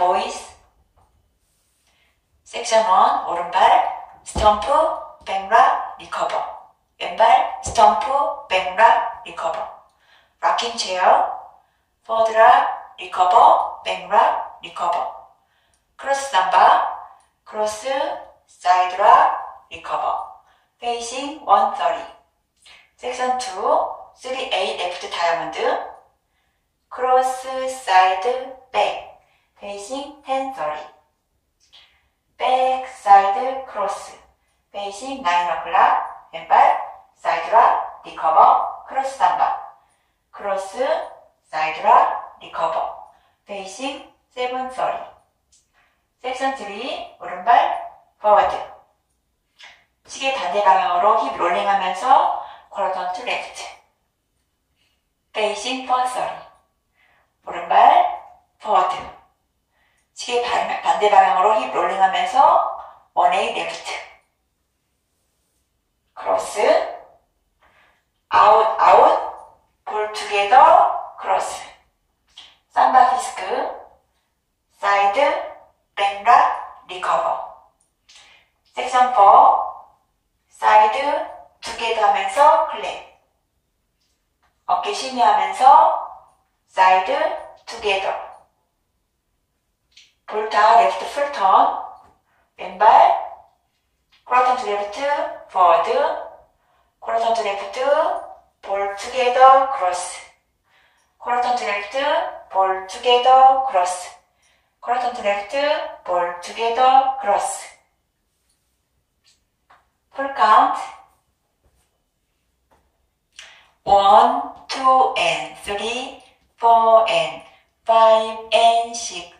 보이스 섹션 1 오른발 스톰프 백라 리커버 왼발 스톰프 백라 리커버 락킹 체어 포드라 리커버 백라 리커버 크로스 삼바 크로스 사이드라 리커버 페이싱 130 섹션 2 3A 레프트 다이아몬드 크로스 사이드 백 베이싱 텐서리 백사이드 크로스 베이싱 나인 어클락 왼발 사이드락 리커버 크로스 3번 크로스 사이드락 리커버 베이싱 세븐 서리 섹션 3 오른발 포워드 시계 단대 방향으로 힙 롤링하면서 쿼어던트 레프트 베이싱 포 서리 오른발 포워드 제 반대 방향으로 힙 롤링하면서 원웨이 레프트 크로스 아웃 아웃 볼 투게더 크로스 삼바 디스크 사이드 랭락 리커버 섹션 4 사이드 투게더 하면서 클랩 어깨 심이 하면서 사이드 투게더 볼타 레프트 풀턴 왼발 크로턴 투 레프트 포워드 크로턴 투 레프트 볼 투게더 크로스 크로턴 투 레프트 볼 투게더 크로스 크로턴 투 레프트 볼 투게더 크로스 풀 카운트 1, 2 and 3, 4 and 5 and 6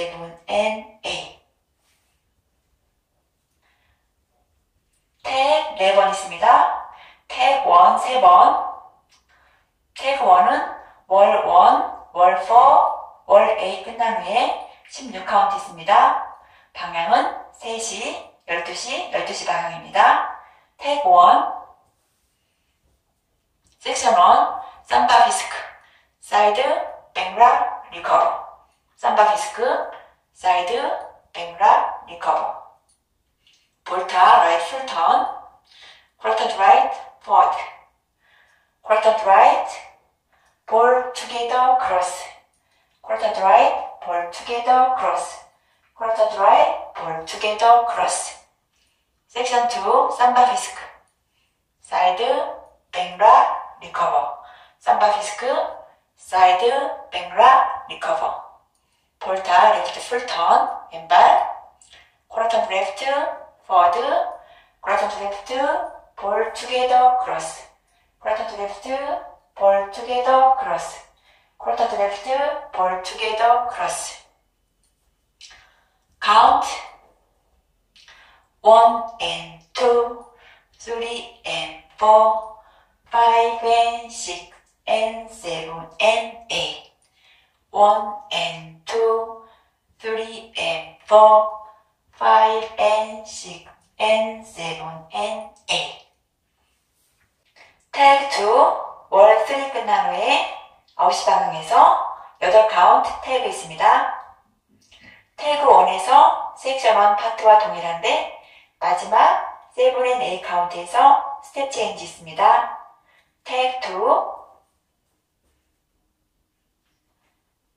질문 NA. 태 4번 있습니다. 태그 1 3번. 태그 1은 월 1, 월 4, 월 8 끝난 후에 16카운트 있습니다. 방향은 3시, 12시, 12시 방향입니다. 태그 1, 섹션 1, 쌈바비스크, 사이드, 백락, 리커버. 삼바 피스크, 사이드, 백락, 리커버. 볼타, 라이트 풀 턴, 쿼터턴 라이트, 포워드. 쿼터턴 라이트, 볼 투게더, 크로스. 쿼터턴 라이트, 볼 투게더, 크로스. 쿼터턴 라이트, 볼 투게더, 크로스. 섹션 2, 삼바 피스크. 사이드, 백락, 리커버. 삼바 피스크, 사이드, 백락, 리커버. left, turn and back. full 풀턴, 왼발, 코라턴 left, forward, 코라턴 left, p u l l together, cross, Cross t 코라턴 left, p u l l together, cross, Cross t 코라턴 left, p u l l together, cross. Count one and two, three and four, five and six and seven and eight, one and 3 h r e e and f o and s and s and e i g 2, 월3 끝난 후에 9시 방향에서 8 카운트 태그 있습니다. 태그 1에서 섹션 1 파트와 동일한데 마지막 7 and 8 카운트에서 스텝 체인지 있습니다. 태그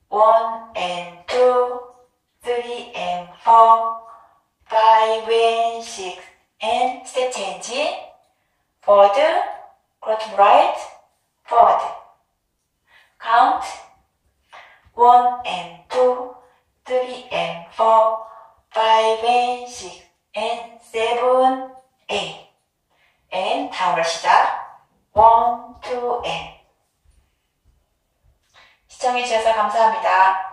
2 1 and forward, bottom right, forward. Count one and two, three and four, five and six and seven, eight. And 다음으로 시작. One, two, and. 시청해주셔서 감사합니다.